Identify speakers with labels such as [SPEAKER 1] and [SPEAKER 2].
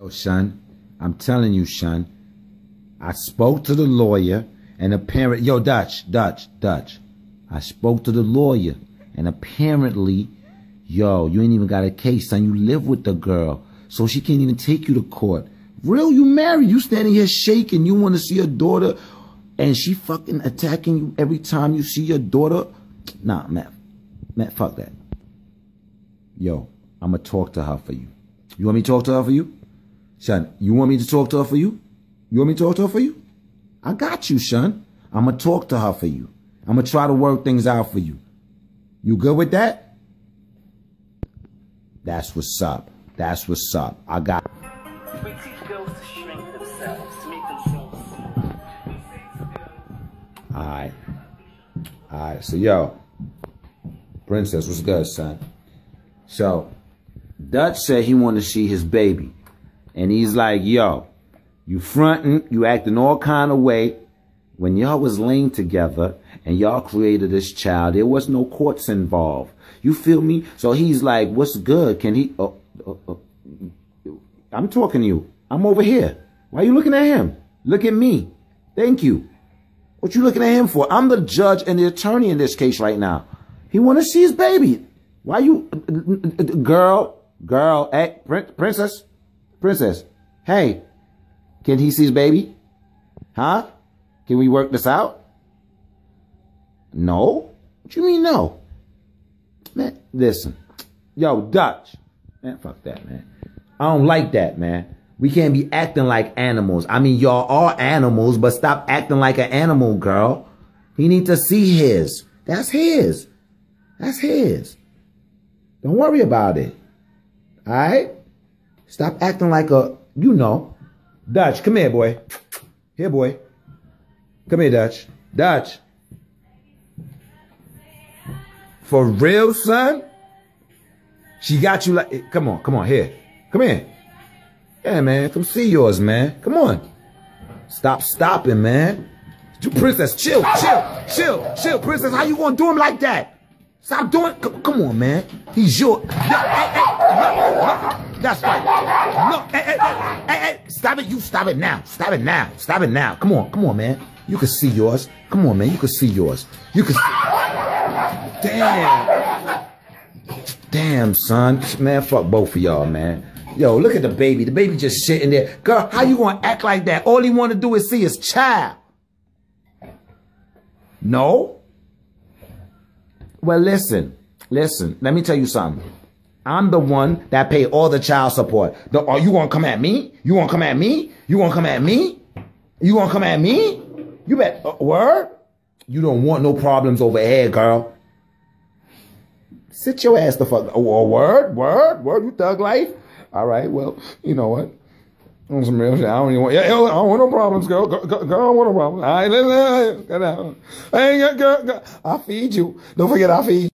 [SPEAKER 1] Oh, son, I'm telling you, son. I spoke to the lawyer and apparently, yo, Dutch, Dutch, Dutch. I spoke to the lawyer and apparently, yo, you ain't even got a case, son. You live with the girl, so she can't even take you to court. Real, you married. You standing here shaking. You want to see your daughter and she fucking attacking you every time you see your daughter. Nah, man, man, fuck that. Yo, I'm gonna talk to her for you. You want me to talk to her for you? Son, you want me to talk to her for you? You want me to talk to her for you? I got you, son. I'm going to talk to her for you. I'm going to try to work things out for you. You good with that? That's what's up. That's what's up. I got. All right. All right. So, yo, Princess, what's good, son? So, Dutch said he wanted to see his baby. And he's like, yo, you fronting, you acting all kind of way. When y'all was laying together and y'all created this child, there was no courts involved. You feel me? So he's like, what's good? Can he, oh, oh, oh. I'm talking to you. I'm over here. Why are you looking at him? Look at me. Thank you. What you looking at him for? I'm the judge and the attorney in this case right now. He want to see his baby. Why you, uh, uh, uh, girl, girl, eh, hey, princess, princess, hey, can he see his baby? Huh? Can we work this out? No. What you mean no? Man, listen. Yo, Dutch. Man, fuck that, man. I don't like that, man. We can't be acting like animals. I mean, y'all are animals, but stop acting like an animal, girl. He need to see his. That's his. That's his. Don't worry about it. All right? Stop acting like a, you know. Dutch, come here, boy. Here, boy. Come here, Dutch. Dutch. For real, son? She got you like, come on, come on, here. Come here. Yeah, man, come see yours, man. Come on. Stop stopping, man. You Princess, chill, chill, chill, chill. Princess, how you gonna do him like that? Stop doing. Come, come on, man. He's your. Hey, hey, no, that's right. No, hey, hey, hey, hey, stop it. You stop it now. Stop it now. Stop it now. Come on, come on, man. You can see yours. Come on, man. You can see yours. You can. See. Damn. Damn, son. Man, fuck both of y'all, man. Yo, look at the baby. The baby just sitting there. Girl, how you gonna act like that? All he wanna do is see his child. No. Well, listen, listen. Let me tell you something. I'm the one that pay all the child support. The, are you gonna come at me? You gonna come at me? You gonna come at me? You gonna come at me? You bet. Uh, word? You don't want no problems over here, girl. Sit your ass the fuck. Oh, word, word, word. You thug life. All right. Well, you know what? On some real shit. I don't even want, yeah, I don't want no problems, girl. Girl, girl, I don't want no problems. All right, listen. I, girl, girl, I feed you. Don't forget I feed you.